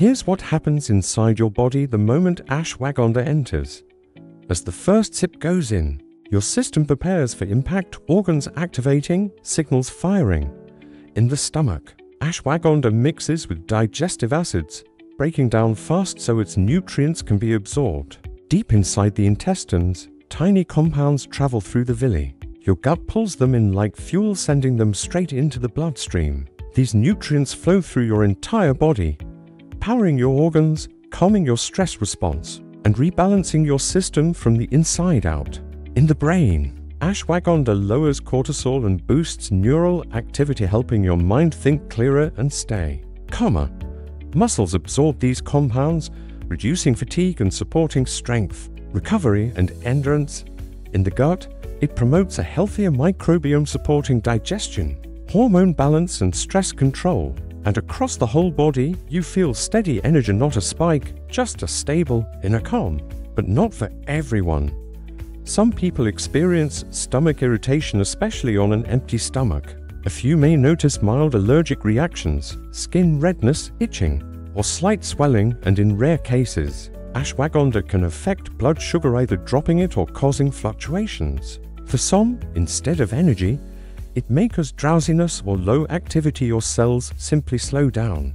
Here's what happens inside your body the moment ashwagandha enters. As the first sip goes in, your system prepares for impact, organs activating, signals firing. In the stomach, ashwagandha mixes with digestive acids, breaking down fast so its nutrients can be absorbed. Deep inside the intestines, tiny compounds travel through the villi. Your gut pulls them in like fuel, sending them straight into the bloodstream. These nutrients flow through your entire body, powering your organs, calming your stress response, and rebalancing your system from the inside out. In the brain, ashwagandha lowers cortisol and boosts neural activity, helping your mind think clearer and stay calmer. Muscles absorb these compounds, reducing fatigue and supporting strength, recovery, and endurance. In the gut, it promotes a healthier microbiome supporting digestion, hormone balance, and stress control. And across the whole body, you feel steady energy, not a spike, just a stable inner calm. But not for everyone. Some people experience stomach irritation, especially on an empty stomach. A few may notice mild allergic reactions, skin redness, itching, or slight swelling, and in rare cases, ashwagandha can affect blood sugar either dropping it or causing fluctuations. For some, instead of energy, it may cause drowsiness or low activity or cells simply slow down.